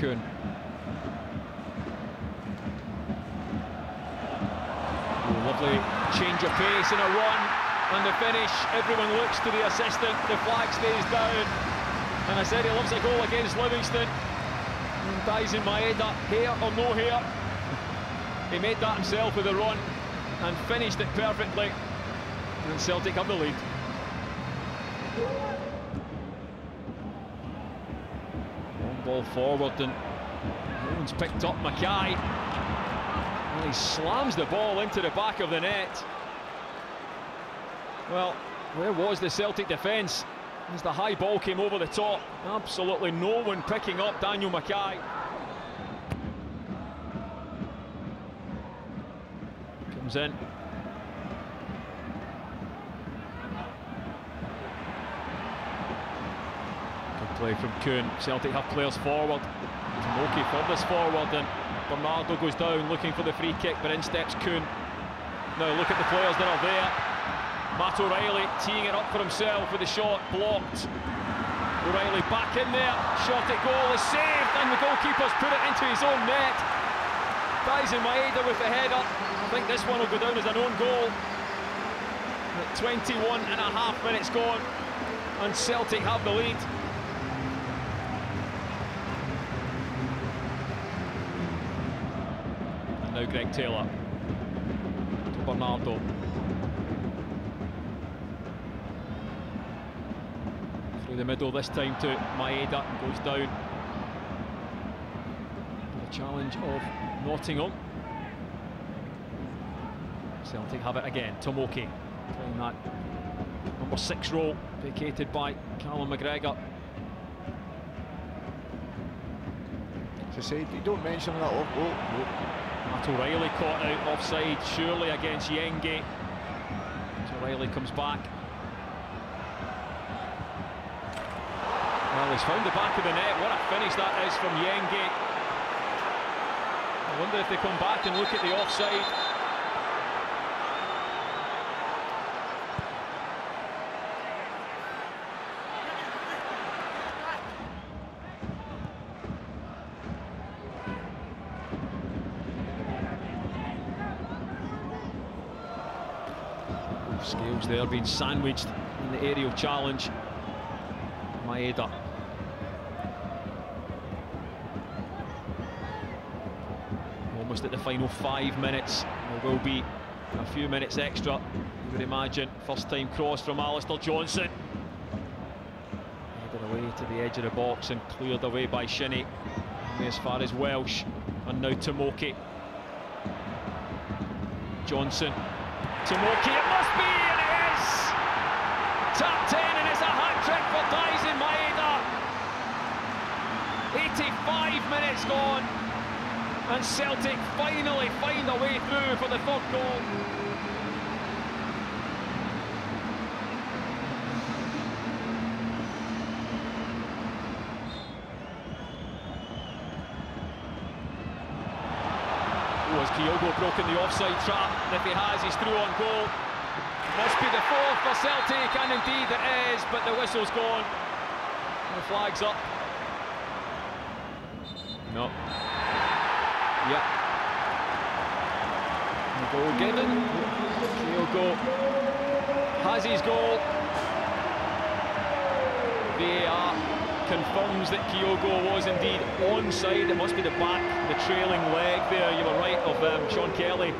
Kuhn. lovely change of pace in a run and the finish. Everyone looks to the assistant. The flag stays down. And I said he loves a goal against Livingston. Mm, and Daizen Maeda, here or no here. He made that himself with a run and finished it perfectly. And Celtic have the lead. Ball forward and no one's picked up MacKay. And he slams the ball into the back of the net. Well, where was the Celtic defence as the high ball came over the top? Absolutely no one picking up Daniel MacKay. Comes in. Play from Kuhn. Celtic have players forward. Tomoki this forward and Bernardo goes down looking for the free kick, but in steps Kuhn. Now look at the players that are there. Matt O'Riley teeing it up for himself with the shot blocked. O'Riley back in there, shot at goal is saved, and the goalkeeper's put it into his own net. Daizen Maeda with the header. I think this one will go down as an own goal. 21 and a half minutes gone, and Celtic have the lead. Now Greg Taylor to Bernardo. Through the middle this time to Maeda, goes down. The challenge of Nottingham. Celtic have it again, Tomoki playing that number six role, vacated by Callum McGregor. As I said, you don't mention that off goal. Matt O'Riley caught out offside, surely against Yengi. As O'Riley comes back. Well, he's found the back of the net. What a finish that is from Yengi. I wonder if they come back and look at the offside. Scales there being sandwiched in the aerial challenge. Maeda. Almost at the final five minutes. There will be a few minutes extra, you would imagine. First time cross from Alistair Johnston. Headed away to the edge of the box and cleared away by Shinnie. As far as Welsh. And now Tomoki. Johnston Tomoki, it must be, and it is! Top 10, and it's a hat-trick for Daizen Maeda. 85 minutes gone, and Celtic finally find a way through for the third goal. Oh, has Kyogo broken the offside trap? And if he has, he's through on goal. Must be the fourth for Celtic, and indeed it is, but the whistle's gone. And the flag's up. No. Yep. The goal given. Kyogo has his goal. VAR confirms that Kyogo was indeed onside. It must be the back, the trailing leg there. You were right of um, Sean Kelly